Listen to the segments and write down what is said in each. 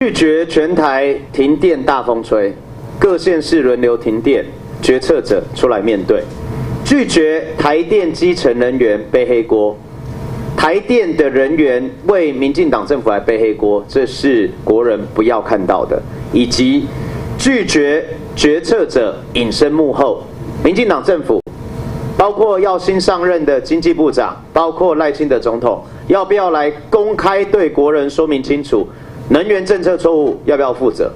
拒绝全台停电大风吹，各县市轮流停电，决策者出来面对。拒绝台电基层人员背黑锅，台电的人员为民进党政府来背黑锅，这是国人不要看到的。以及拒绝决策者隐身幕后，民进党政府，包括要新上任的经济部长，包括赖清德总统，要不要来公开对国人说明清楚？能源政策错误要不要负责？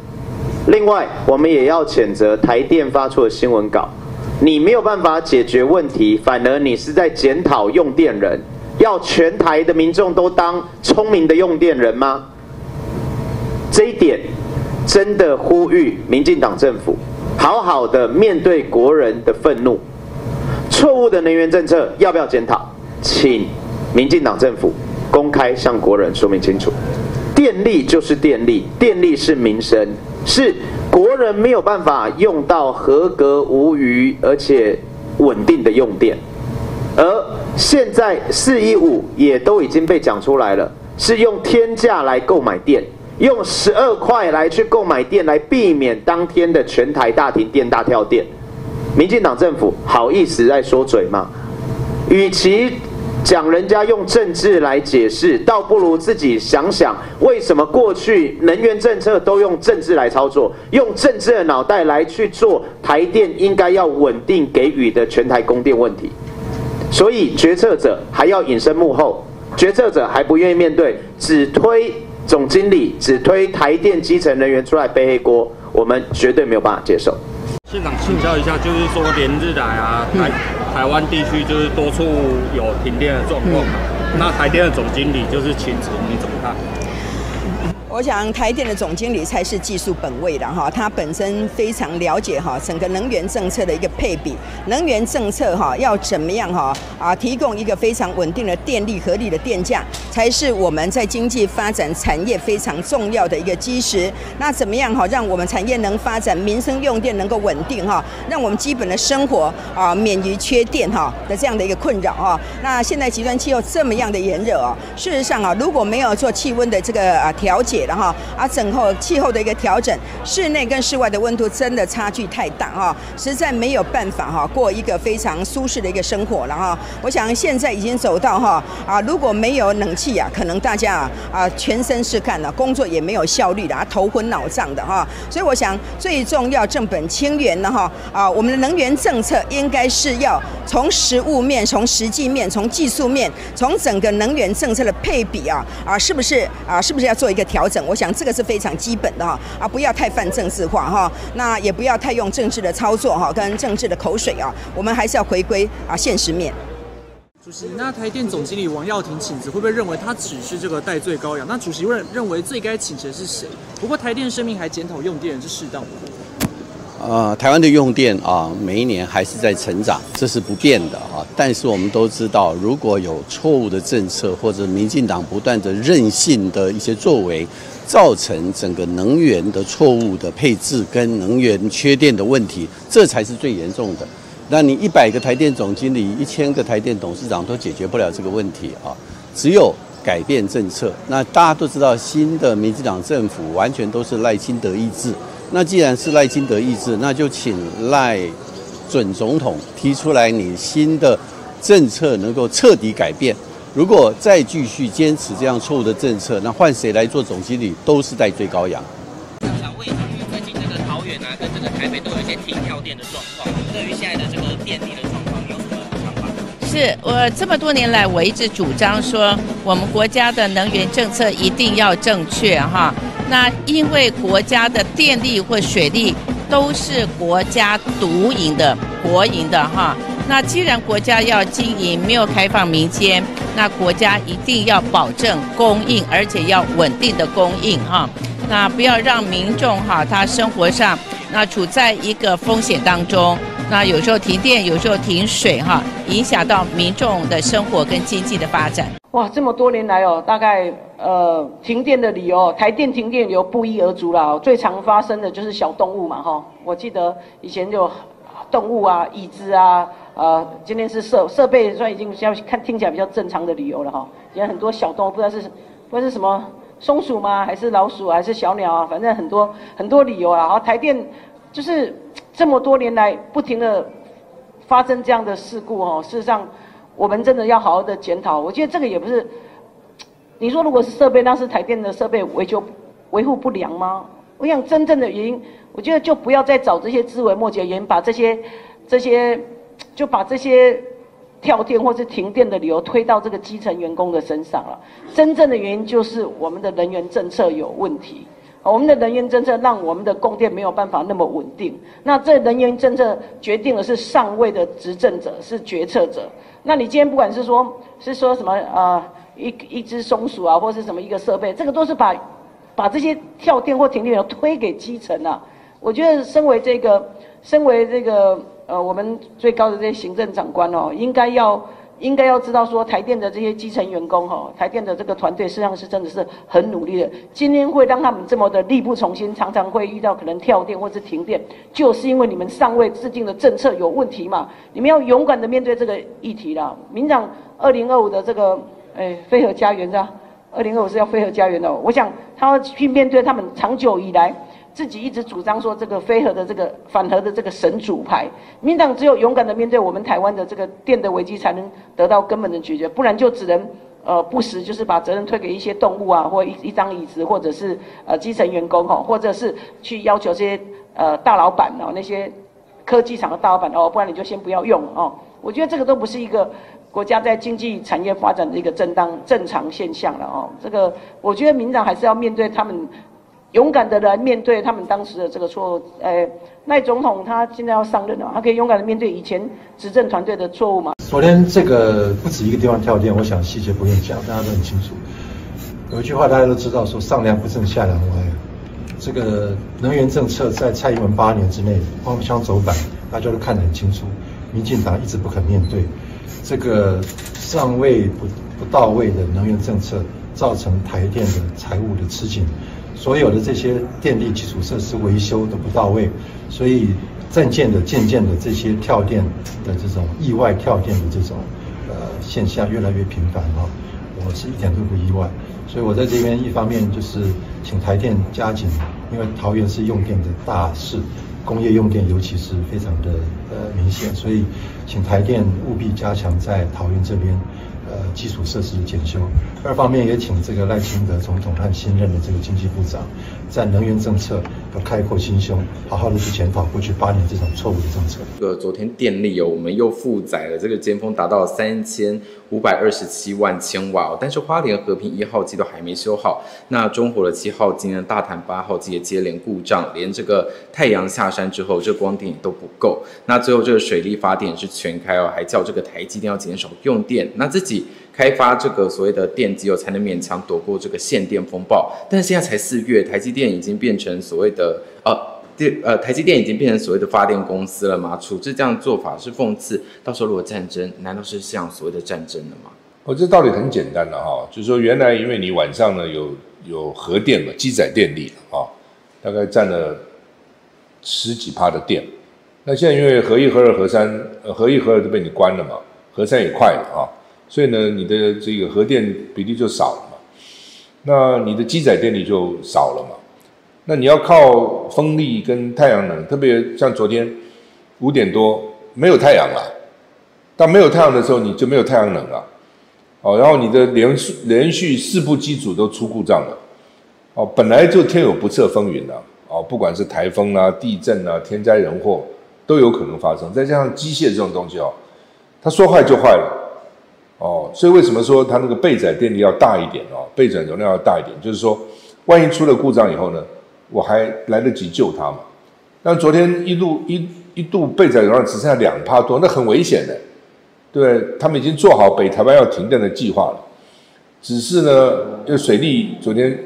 另外，我们也要谴责台电发出的新闻稿，你没有办法解决问题，反而你是在检讨用电人，要全台的民众都当聪明的用电人吗？这一点真的呼吁民进党政府好好的面对国人的愤怒，错误的能源政策要不要检讨？请民进党政府公开向国人说明清楚。电力就是电力，电力是民生，是国人没有办法用到合格无虞而且稳定的用电。而现在四一五也都已经被讲出来了，是用天价来购买电，用十二块来去购买电，来避免当天的全台大停电、大跳电。民进党政府好意思在说嘴吗？与其。讲人家用政治来解释，倒不如自己想想，为什么过去能源政策都用政治来操作，用政治的脑袋来去做台电应该要稳定给予的全台供电问题。所以决策者还要隐身幕后，决策者还不愿意面对，只推总经理，只推台电基层人员出来背黑锅，我们绝对没有办法接受。现场请教一下，就是说连日来啊，台台湾地区就是多处有停电的状况嘛，那台电的总经理就是请辞，你怎么看？我想台电的总经理才是技术本位的哈，他本身非常了解哈整个能源政策的一个配比，能源政策哈要怎么样哈啊提供一个非常稳定的电力合理的电价，才是我们在经济发展产业非常重要的一个基石。那怎么样哈让我们产业能发展，民生用电能够稳定哈，让我们基本的生活啊免于缺电哈的这样的一个困扰哈。那现在极端气候这么样的炎热哦，事实上啊如果没有做气温的这个啊调节。然后啊，整后气候的一个调整，室内跟室外的温度真的差距太大哈，实在没有办法哈过一个非常舒适的一个生活了哈。我想现在已经走到哈啊，如果没有冷气啊，可能大家啊啊全身是汗了，工作也没有效率的啊，头昏脑胀的哈。所以我想最重要正本清源呢哈啊，我们的能源政策应该是要从实物面、从实际面、从技术面、从整个能源政策的配比啊啊，是不是啊？是不是要做一个调？整？我想这个是非常基本的哈啊，不要太泛政治化哈，那也不要太用政治的操作哈，跟政治的口水啊，我们还是要回归啊现实面。主席，那台电总经理王耀庭请辞，会不会认为他只是这个戴罪羔羊？那主席认认为最该请辞是谁？不过台电声明还检讨用电是适当的。呃，台湾的用电啊，每一年还是在成长，这是不变的啊。但是我们都知道，如果有错误的政策或者民进党不断的任性的一些作为，造成整个能源的错误的配置跟能源缺电的问题，这才是最严重的。那你一百个台电总经理、一千个台电董事长都解决不了这个问题啊！只有改变政策。那大家都知道，新的民进党政府完全都是赖清德意志。那既然是赖金德意志，那就请赖准总统提出来，你新的政策能够彻底改变。如果再继续坚持这样错误的政策，那换谁来做总经理都是在追羔羊。想问一下，最近这个桃园啊，跟这个台北都有一些停跳电的状是我这么多年来，我一直主张说，我们国家的能源政策一定要正确哈。那因为国家的电力或水利都是国家独营的、国营的哈。那既然国家要经营，没有开放民间，那国家一定要保证供应，而且要稳定的供应哈。那不要让民众哈他生活上那处在一个风险当中。那有时候停电，有时候停水哈，影响到民众的生活跟经济的发展。哇，这么多年来哦，大概呃停电的理由，台电停电理由不一而足了。最常发生的就是小动物嘛哈。我记得以前就动物啊、椅子啊，呃，今天是设设备，算已经要看听起来比较正常的理由了哈。也很多小动物不知道是不知道是什么。松鼠吗？还是老鼠？还是小鸟啊？反正很多很多理由啊。然后台电就是这么多年来不停的发生这样的事故哦。事实上，我们真的要好好的检讨。我觉得这个也不是，你说如果是设备，那是台电的设备维修维护不良吗？我想真正的原因，我觉得就不要再找这些枝微末节原因，把这些这些就把这些。跳电或是停电的理由推到这个基层员工的身上了，真正的原因就是我们的人员政策有问题，我们的能源政策让我们的供电没有办法那么稳定。那这能源政策决定的是上位的执政者是决策者。那你今天不管是说，是说什么呃一一只松鼠啊，或是什么一个设备，这个都是把把这些跳电或停电推给基层啊。我觉得身为这个，身为这个。呃，我们最高的这些行政长官哦，应该要应该要知道说，台电的这些基层员工哈，台电的这个团队实际上是真的是很努力的。今天会让他们这么的力不从心，常常会遇到可能跳电或是停电，就是因为你们尚未制定的政策有问题嘛。你们要勇敢的面对这个议题啦。民长二零二五的这个诶飞核家园是吧？二零二五是要飞核家园的，我想他要去面对他们长久以来。自己一直主张说这个非核的这个反核的这个神主牌，民党只有勇敢的面对我们台湾的这个电的危机，才能得到根本的解决，不然就只能呃不时就是把责任推给一些动物啊，或一一张椅子，或者是呃基层员工哈，或者是去要求这些呃大老板哦，那些科技厂的大老板哦，不然你就先不要用哦。我觉得这个都不是一个国家在经济产业发展的一个正当正常现象了哦。这个我觉得民党还是要面对他们。勇敢的来面对他们当时的这个错误。呃，赖总统他现在要上任了，他可以勇敢的面对以前执政团队的错误吗？昨天这个不止一个地方跳电，我想细节不用讲，大家都很清楚。有一句话大家都知道，说上梁不正下梁歪。这个能源政策在蔡英文八年之内荒腔走板，大家都看得很清楚。民进党一直不肯面对这个上位不不到位的能源政策，造成台电的财务的吃紧。所有的这些电力基础设施维修都不到位，所以渐渐的、渐渐的这些跳电的这种意外跳电的这种呃现象越来越频繁哈，我是一点都不意外。所以我在这边一方面就是请台电加紧，因为桃园是用电的大市，工业用电尤其是非常的呃明显，所以请台电务必加强在桃园这边。呃，基础设施的检修。二方面也请这个赖清德总统和新任的这个经济部长，在能源政策要开阔心胸，好好的去检讨过去八年这种错误的政策。呃昨天电力有，我们又负载了这个尖峰达到三千五百二十七万千瓦，但是花莲和平一号机都还没修好，那中火的七号机呢，大潭八号机也接连故障，连这个太阳下山之后，这光电都不够。那最后这个水力发电是全开哦，还叫这个台积电要减少用电，那自己。开发这个所谓的电机哦，才能勉强躲过这个限电风暴。但是现在才四月，台积电已经变成所谓的呃电呃台积电已经变成所谓的发电公司了吗？处置这样的做法是讽刺。到时候如果战争，难道是像所谓的战争了吗？哦，这道理很简单的哈，就是说原来因为你晚上呢有有核电嘛，机载电力啊，大概占了十几帕的电。那现在因为核一、核二、核三，呃，核一、核二都被你关了嘛，核三也快了啊。所以呢，你的这个核电比例就少了嘛，那你的机载电力就少了嘛，那你要靠风力跟太阳能，特别像昨天五点多没有太阳了，当没有太阳的时候，你就没有太阳能了，哦，然后你的连续连续四部机组都出故障了，哦，本来就天有不测风云的，哦，不管是台风啊、地震啊、天灾人祸都有可能发生，再加上机械这种东西哦，它说坏就坏了。哦，所以为什么说它那个备载电力要大一点哦？备载容量要大一点，就是说，万一出了故障以后呢，我还来得及救他嘛。但昨天一度一一度备载容量只剩下两帕多，那很危险的。对他们已经做好北台湾要停电的计划了，只是呢，就水利昨天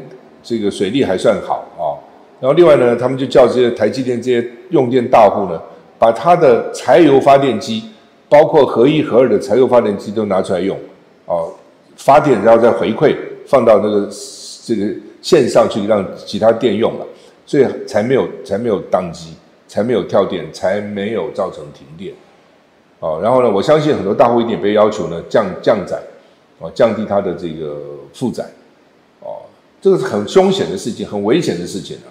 这个水利还算好啊。然后另外呢，他们就叫这些台积电这些用电大户呢，把它的柴油发电机。包括核一、核二的柴油发电机都拿出来用，哦，发电然后再回馈放到那个这个线上去让其他电用了，所以才没有才没有宕机，才没有跳电，才没有造成停电，哦，然后呢，我相信很多大户一定被要求呢降降载，哦，降低它的这个负载，哦，这个是很凶险的事情，很危险的事情啊，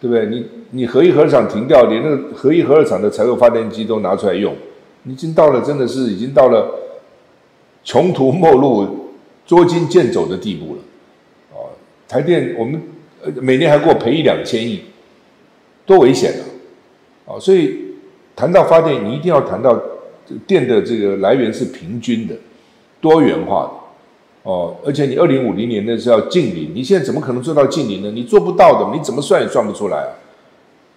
对不对？你你核一核二厂停掉，连那个核一核二厂的柴油发电机都拿出来用，已经到了真的是已经到了穷途末路、捉襟见肘的地步了。哦，台电我们每年还给我赔一两千亿，多危险啊！哦，所以谈到发电，你一定要谈到电的这个来源是平均的、多元化的。哦，而且你二零五零年那是要净零，你现在怎么可能做到净零呢？你做不到的，你怎么算也算不出来啊！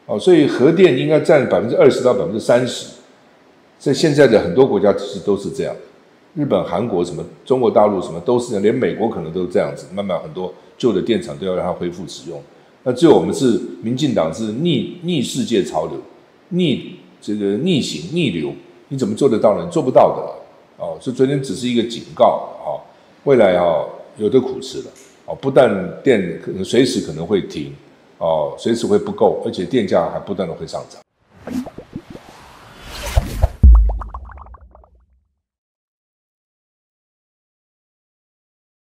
哦，所以核电应该占百分之二十到百分之三十，在现在的很多国家其实都是这样，日本、韩国什么，中国大陆什么都是这样，连美国可能都是这样子，慢慢很多旧的电厂都要让它恢复使用。那只有我们是民进党是逆逆世界潮流，逆这个逆行逆流，你怎么做得到呢？做不到的哦。所以昨天只是一个警告哦。未来啊，有的苦吃了哦，不但电可能随时可能会停哦，随时会不够，而且电价还不断的会上涨。